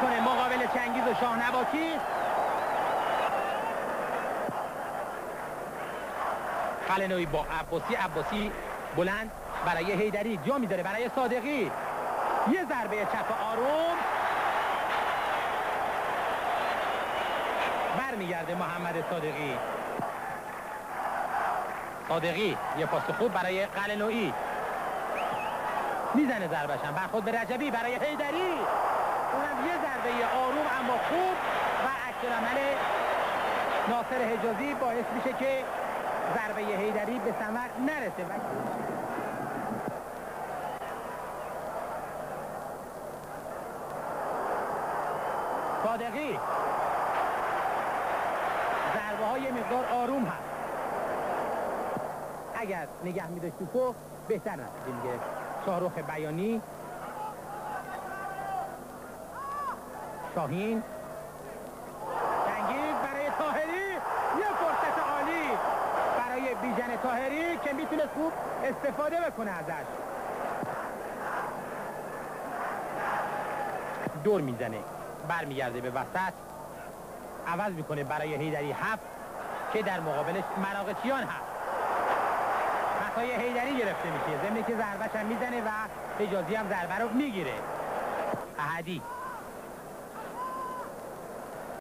می‌کنه. مقابل چنگیز و شاهنباتی قلنوی با عباسی. عباسی بلند برای هیدری جا می‌ذاره برای صادقی. یه ضربه چپ آروم. برمیگرده محمد صادقی. صادقی یه پاس خوب برای قلنوی می‌زنه ضربشم برخود به رجبی برای هیدری اونم یه ضربه آروم اما خوب و عکس عمل ناصر حجازی باعث میشه که ضربه هیدری به ثمر نرسه. صادقی. ضربه های مقدار آروم هست. اگر نگه میداشت توپو بهتر نتیجه میگه شاهروخ بیانی شاهین. جنگیز برای تاهری. یه فرصت عالی. برای بیژن تاهری که می‌تونه خوب استفاده بکنه ازش. دور می‌زنه. برمیگرده به وسط. عوض می‌کنه برای هیدری هفت که در مقابلش مراقچیان هست. خطای هیدری گرفته میشه. ضمن که ضربش هم می‌زنه و اجازی هم ضربه رو می‌گیره. احدی.